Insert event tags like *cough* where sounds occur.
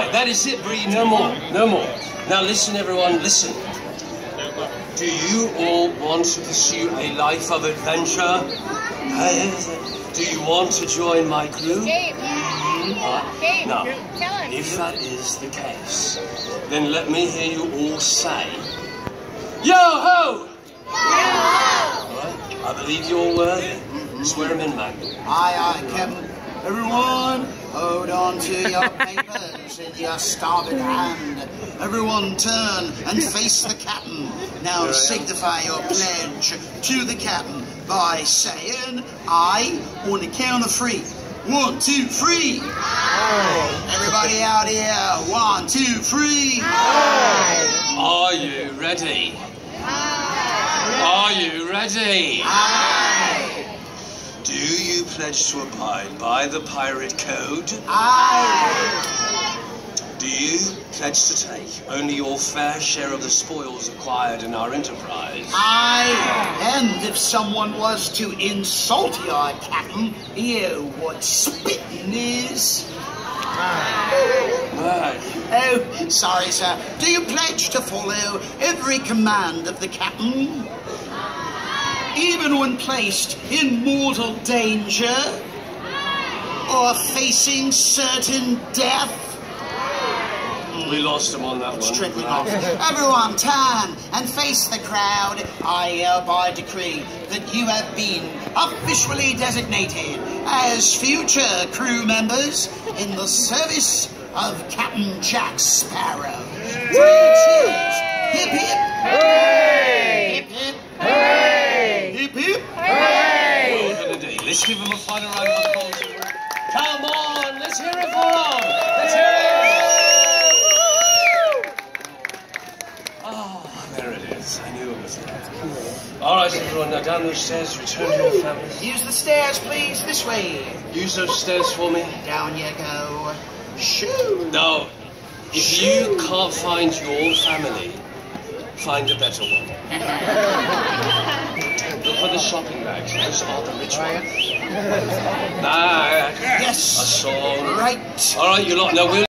That is it, Bree. No more. No more. Now listen, everyone. Listen. Do you all want to pursue a life of adventure? Do you want to join my crew? Gabe, Uh, now, if that is the case, then let me hear you all say, Yo ho! Right? I believe you're worthy. Swear 'em in, man. Aye, aye, Captain. Everyone, hold to your *laughs* papers in your starboard hand. Everyone turn and face the captain. Now signify your pledge to the captain by saying, I, on the count of three. One, two, three. Everybody out here. One, two, three. Are you ready? Are you ready? Do you pledge to abide by the pirate code? Aye. Do you pledge to take only your fair share of the spoils acquired in our enterprise? Aye. And if someone was to insult your captain, you would spit in his. Right. Oh, sorry, sir. Do you pledge to follow every command of the captain? Even when placed in mortal danger? Or facing certain death? Mm, we lost him on that It's one. trickling Right. off. Everyone turn and face the crowd. I hereby decree that you have been officially designated as future crew members in the service of Captain Jack Sparrow. Three Let's give him a final round of applause. Come on, let's hear it for him. Let's hear it. Oh, there it is. I knew it was there. All right, everyone, now down those stairs, return to your families. Use the stairs, please. This way. Use those stairs for me. Down you go. Shoo. No, if you can't find your family, find a better one. *laughs* The shopping bags. Those are the rich ones. Nah, Yes. a song. Right. All right, you lot. Now we'll.